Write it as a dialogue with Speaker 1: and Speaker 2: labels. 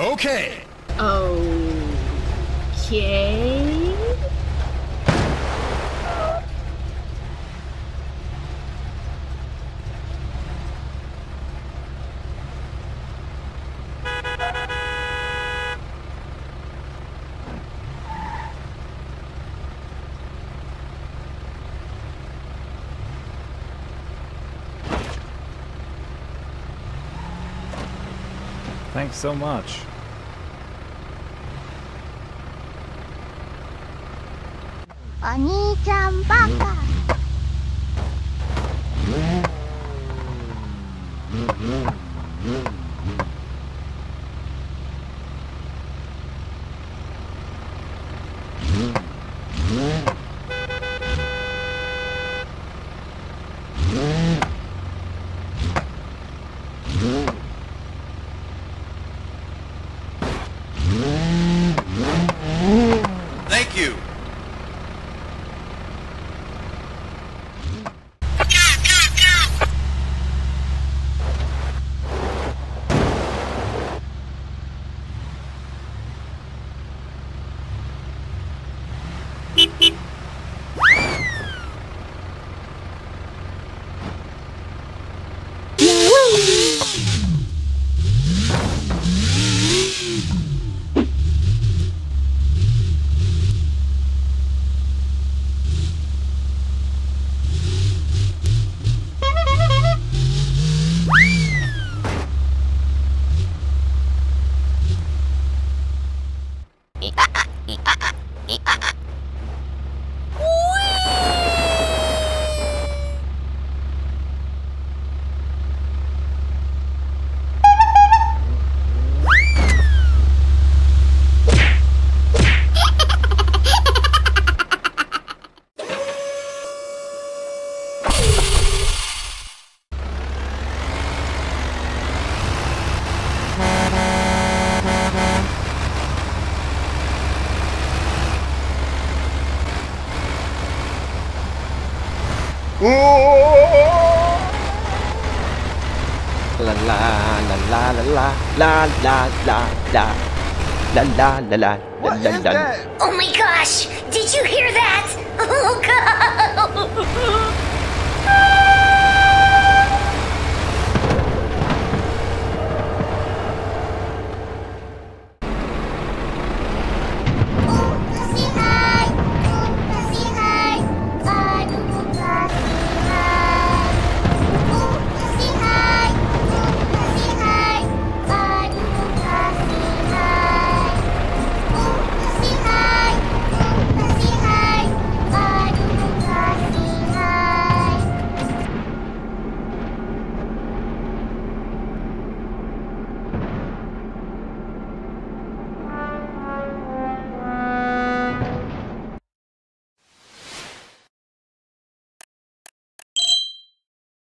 Speaker 1: Okay.
Speaker 2: Okay.
Speaker 3: Thanks so much.
Speaker 4: お兄ちゃんバカ
Speaker 1: Thank you.
Speaker 5: Ah! La la la la la la la la la la la la la la
Speaker 1: la
Speaker 5: la
Speaker 1: that?
Speaker 4: Oh my gosh! Did you hear that? Oh god!